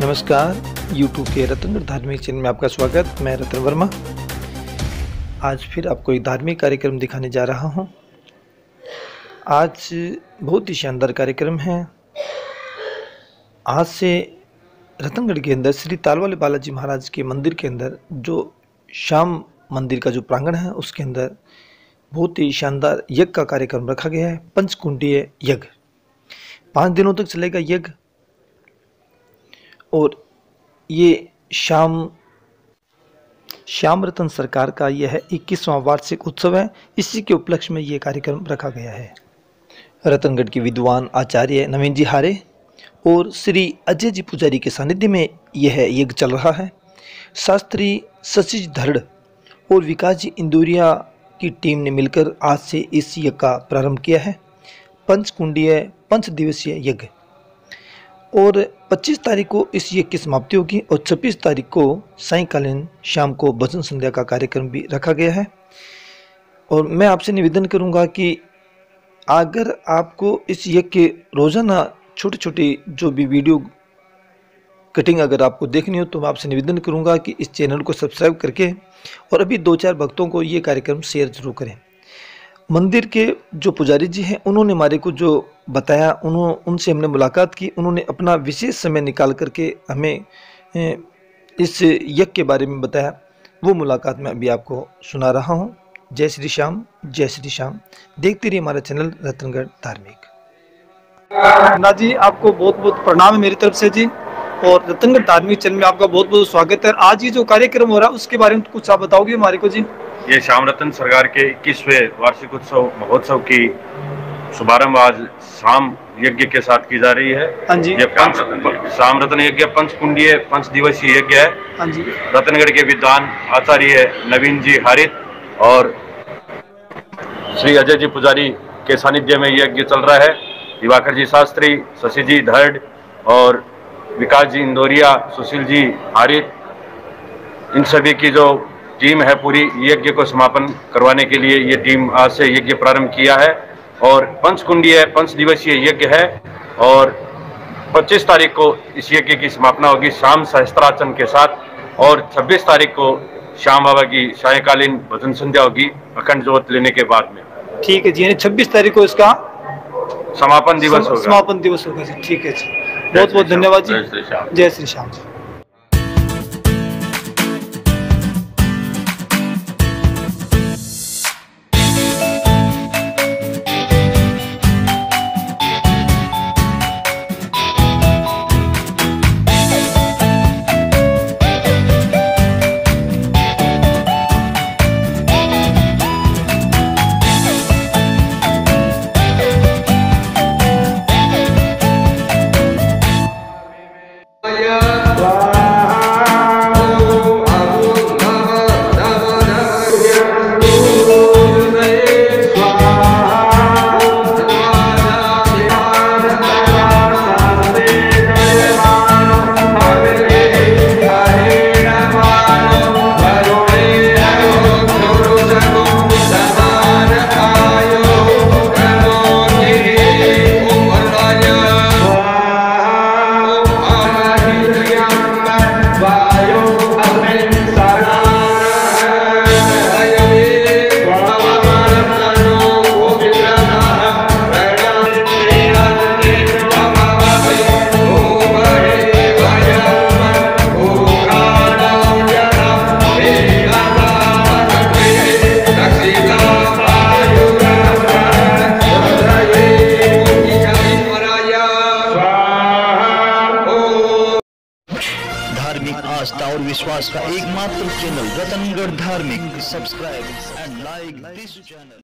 नमस्कार, YouTube के रतनगढ़ धार्मिक चैनल में आपका स्वागत। मैं रतन वर्मा। आज फिर आपको एक धार्मिक कार्यक्रम दिखाने जा रहा हूँ। आज बहुत ही शानदार कार्यक्रम है। आज से रतनगढ़ के अंदर, श्री तालवाले बालाजी महाराज के मंदिर के अंदर, जो श्याम मंदिर का जो प्रांगण है, उसके अंदर बहुत ही शानदार यज्ञ का कार्यक्रम रखा गया है। पंचकुंडीय यज्ञ। पाँच दिनों तक चलेगा यज्ञ। और ये श्याम श्याम रतन सरकार का यह इक्कीसवां वार्षिक उत्सव है। इसी के उपलक्ष्य में ये कार्यक्रम रखा गया है। रतनगढ़ के विद्वान आचार्य नवीन जी हारे और श्री अजय जी पुजारी के सानिध्य में यह यज्ञ चल रहा है। शास्त्री सचिज धरड़ और विकास जी इंदौरिया की टीम ने मिलकर आज से इस यज्ञ का प्रारंभ किया है। पंचकुंडीय पंच दिवसीय यज्ञ। और 25 तारीख को इस यज्ञ की समाप्ति होगी और 26 तारीख को सायकालीन शाम को भजन संध्या का कार्यक्रम भी रखा गया है। और मैं आपसे निवेदन करूँगा कि अगर आपको इस यज्ञ के रोज़ाना छोटी छोटी जो भी वीडियो कटिंग अगर आपको देखनी हो तो मैं आपसे निवेदन करूँगा कि इस चैनल को सब्सक्राइब करके और अभी दो चार भक्तों को ये कार्यक्रम शेयर ज़रूर करें। मंदिर के जो पुजारी जी हैं, उन्होंने हमारे को जो बताया उन्होंने उनसे हमने मुलाकात की। उन्होंने अपना विशेष समय निकाल करके हमें इस यज्ञ के बारे में बताया। वो मुलाकात मैं अभी आपको सुना रहा हूँ। जय श्री श्याम जय श्री श्याम। देखते रहिए हमारा चैनल रतनगढ़ धार्मिक। ना जी आपको बहुत बहुत प्रणाम है मेरी तरफ़ से जी। और रतनगढ़ धार्मिक चैनल में आपका बहुत बहुत स्वागत है। आज ये जो कार्यक्रम हो रहा है उसके बारे में कुछ आप बताओगे हमारे को जी? ये श्याम रतन सरकार के इक्कीसवे वार्षिक उत्सव महोत्सव की शुभारंभ आज शाम यज्ञ के साथ की जा रही है। हाँ जी। ये पंच शाम रतन यज्ञ पंचकुंडीय पंच दिवसीय यज्ञ है। हाँ जी। रतनगढ़ के विद्वान आचार्य नवीन जी हारित और श्री अजय जी पुजारी के सानिध्य में यज्ञ चल रहा है। दिवाकर जी शास्त्री शशि जी धर्ड और विकास जी इंदौरिया सुशील जी हारित इन सभी की जो टीम है पूरी यज्ञ को समापन करवाने के लिए ये टीम आज से यज्ञ प्रारंभ किया है। और पंचकुंडीय पंच दिवसीय यज्ञ है और 25 तारीख को इस यज्ञ की समापना होगी शाम सहस्त्राचन के साथ और 26 तारीख को श्याम बाबा की सायकालीन भजन संध्या होगी अखंड जोत लेने के बाद में। ठीक है जी यानी छब्बीस तारीख को इसका समापन दिवस सम- होगा। समापन दिवस होगा जी ठीक है जी। बहुत बहुत धन्यवाद जी। जय श्री श्याम जी। आस्था और विश्वास का एकमात्र चैनल रतनगढ़ धार्मिक। Subscribe and like this channel